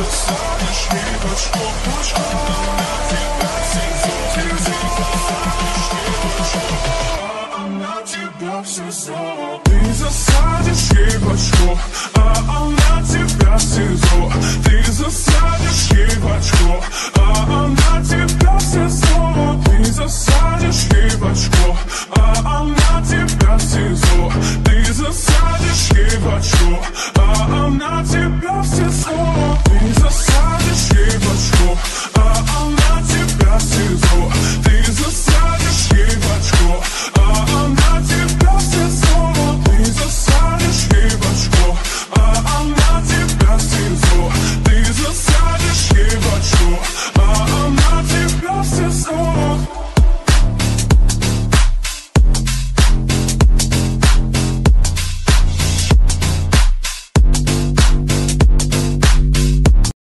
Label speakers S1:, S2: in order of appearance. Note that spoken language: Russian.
S1: Ты засадишь ей в очко, а она тебя в СИЗО. Ты засадишь ей а она тебя в Ты засадишь ей а она тебя в Ты засадишь ей а она